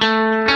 Música